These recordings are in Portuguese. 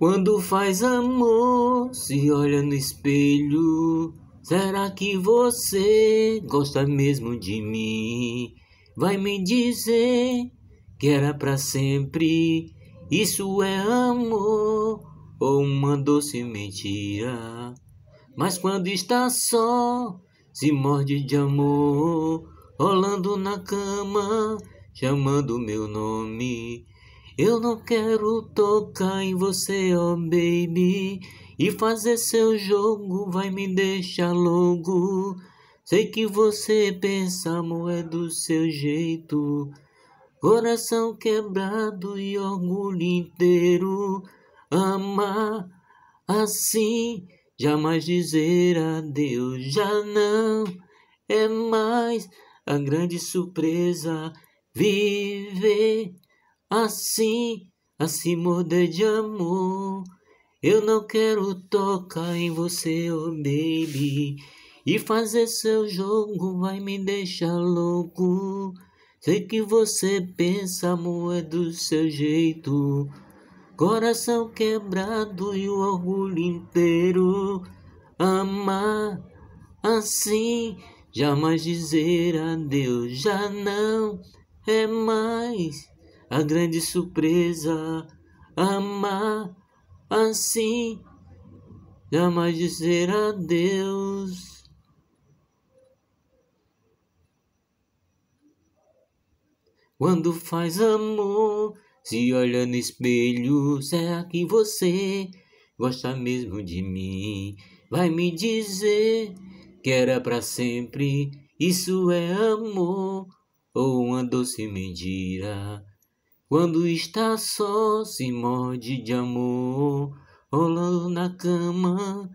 Quando faz amor, se olha no espelho. Será que você gosta mesmo de mim? Vai me dizer que era para sempre. Isso é amor ou uma doce mentira? Mas quando está só, se morde de amor, rolando na cama, chamando meu nome. Eu não quero tocar em você, oh baby, e fazer seu jogo vai me deixar louco. Sei que você pensa, amor, é do seu jeito. Coração quebrado e orgulho inteiro. Amar assim, jamais dizer adeus. Já não é mais a grande surpresa. Viver assim, assim morder de amor. Eu não quero tocar em você, oh baby. E fazer seu jogo vai me deixar louco. Sei que você pensa, amor, é do seu jeito. Coração quebrado e o orgulho inteiro. Amar assim, jamais dizer adeus. Já não é mais a grande surpresa. Amar assim, jamais dizer adeus. Quando faz amor, se olha no espelho, será que você gosta mesmo de mim? Vai me dizer que era para sempre, isso é amor ou uma doce mentira? Quando está só, se morde de amor, rolando na cama,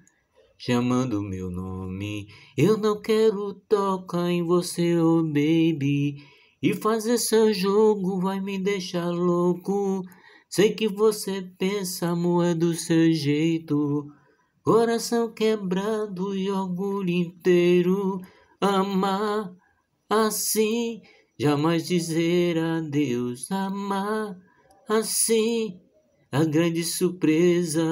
chamando meu nome. Eu não quero tocar em você, oh baby. E fazer seu jogo vai me deixar louco. Sei que você pensa, amor, é do seu jeito. Coração quebrado e orgulho inteiro. Amar assim, jamais dizer adeus. Amar assim, a grande surpresa.